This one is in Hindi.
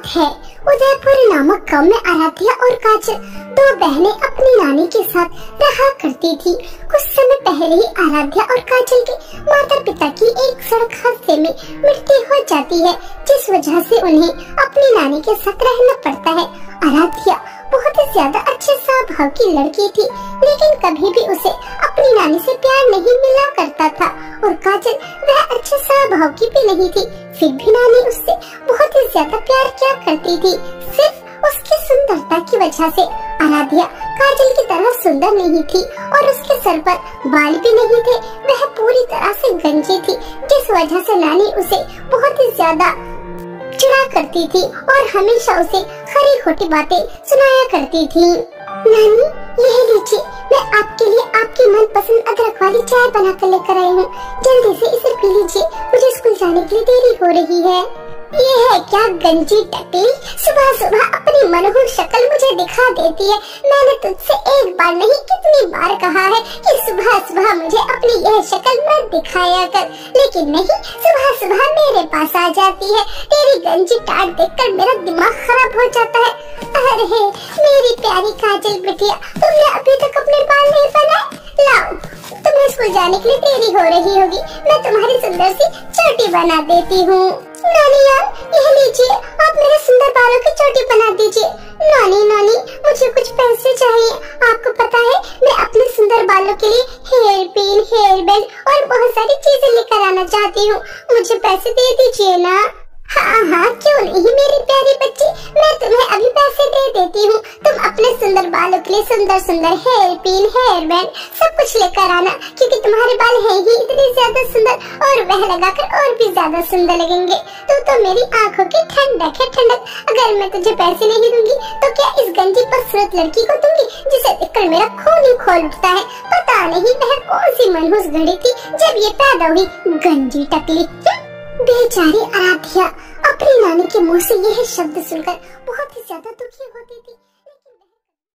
बात है। उदयपुर नामक गाँव में आराध्या और काजल, दो बहनें अपनी नानी के साथ रहा करती थी। कुछ समय पहले ही आराध्या और काजल के माता पिता की एक सड़क हादसे में मृत्यु हो जाती है, जिस वजह से उन्हें अपनी नानी के साथ रहना पड़ता है। आराध्या बहुत ज़्यादा अच्छे स्वभाव की लड़की थी, लेकिन कभी भी उसे नानी से प्यार नहीं मिला करता था और काजल वह अच्छे स्वभाव की भी नहीं थी। फिर भी नानी उससे बहुत ही ज़्यादा प्यार किया करती थी? सिर्फ़ उसकी सुंदरता की वजह से। आराध्या काजल की तरह सुंदर नहीं थी और उसके सर पर बाल भी नहीं थे। वह पूरी तरह से गंजी थी, जिस वजह से नानी उसे बहुत ही ज़्यादा चिढ़ा करती थी और हमेशा उसे खरी खोटी बातें सुनाया करती थी। नानी यह लीजिए, मैं आपके लिए आपकी वाली चाय बना कर लेकर आई हूँ। जल्दी से इसे पी लीजिए। मुझे स्कूल जाने के लिए देरी हो रही है। ये है क्या गंजी टकली सुबह सुबह अपनी मनोहर शक्ल मुझे दिखा देती है। मैंने तुझसे एक बार नहीं, कितनी बार कहा है कि सुबह सुबह मुझे अपनी यह शक्ल मत दिखाया कर। लेकिन नहीं, सुबह सुबह मेरे पास आ जाती है। तेरी गंजी टाट देखकर मेरा दिमाग खराब हो जाता है। अरे, मेरी प्यारी काजल बिटिया, तुमने अभी तक अपने बाल नहीं बनाए? लाओ। स्कूल जाने के लिए देरी हो रही होगी। मैं तुम्हारी सुंदर सी चोटी बना देती हूँ। नानी यार, यह लीजिए। आप मेरे सुंदर बालों की चोटी बना दीजिए। नानी नानी, मुझे कुछ पैसे चाहिए। आपको पता है, मैं अपने सुंदर बालों के लिए हेयर पिन, हेयर बैंड और बहुत सारी चीज़ें लेकर आना चाहती हूँ। मुझे पैसे दे दीजिए ना। हाँ हाँ क्यों नहीं, मेरी प्यारी बच्ची? मैं तुम्हें देती हूँ। तुम अपने सुंदर बालों के लिए सुंदर सुंदर हेयर पिन हेयर बैंड सब कुछ लेकर आना, क्योंकि तुम्हारे बाल है ही इतने ज़्यादा सुंदर और वह लगाकर और भी ज़्यादा सुंदर लगेंगे। तू तो मेरी आँखों की ठंडक है, ठंडक। अगर मैं तुझे पैसे नहीं दूँगी तो क्या इस गंजी खूबसूरत लड़की को दूँगी, जिसे देखकर मेरा खून ही खोल उठता है? पता नहीं वह कौन सी मनहूस घड़ी थी जब ये पैदा हुई गंजी टकली। बेचारी आराध्या अपनी नानी के मुँह से यह शब्द सुनकर बहुत ही ज़्यादा दुखी होती थी।